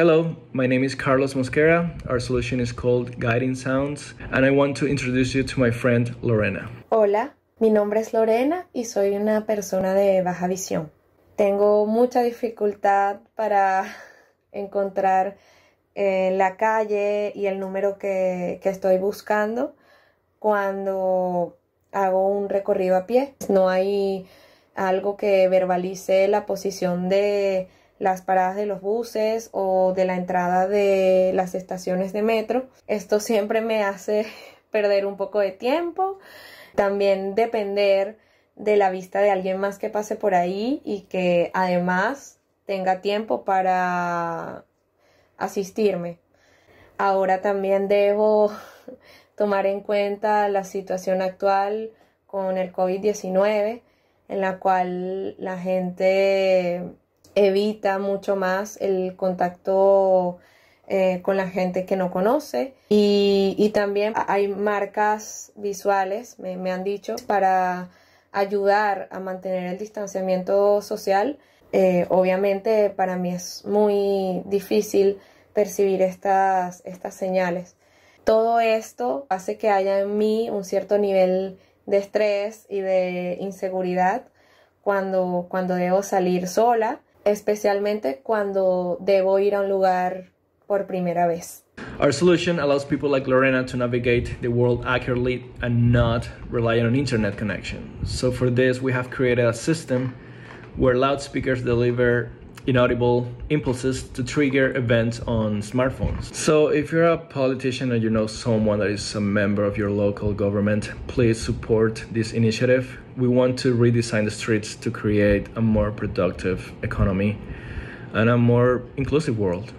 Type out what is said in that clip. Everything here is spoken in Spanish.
Hello, my name is Carlos Mosquera. Our solution is called Guiding Sounds, and I want to introduce you to my friend Lorena. Hola, mi nombre es Lorena y soy una persona de baja visión. Tengo mucha dificultad para encontrar eh, la calle y el número que, que estoy buscando cuando hago un recorrido a pie. No hay algo que verbalice la posición de las paradas de los buses o de la entrada de las estaciones de metro. Esto siempre me hace perder un poco de tiempo. También depender de la vista de alguien más que pase por ahí y que además tenga tiempo para asistirme. Ahora también debo tomar en cuenta la situación actual con el COVID-19, en la cual la gente evita mucho más el contacto eh, con la gente que no conoce y, también hay marcas visuales, me, han dicho, para ayudar a mantener el distanciamiento social. Eh, obviamente para mí es muy difícil percibir estas, estas señales. Todo esto hace que haya en mí un cierto nivel de estrés y de inseguridad cuando, cuando debo salir sola, especialmente cuando debo ir a un lugar por primera vez. Our solution allows people like Lorena to navigate the world accurately and not rely on internet connection. So for this, we have created a system where loudspeakers deliver inaudible impulses to trigger events on smartphones. So, if you're a politician and you know someone that is a member of your local government, please support this initiative. We want to redesign the streets to create a more productive economy and a more inclusive world.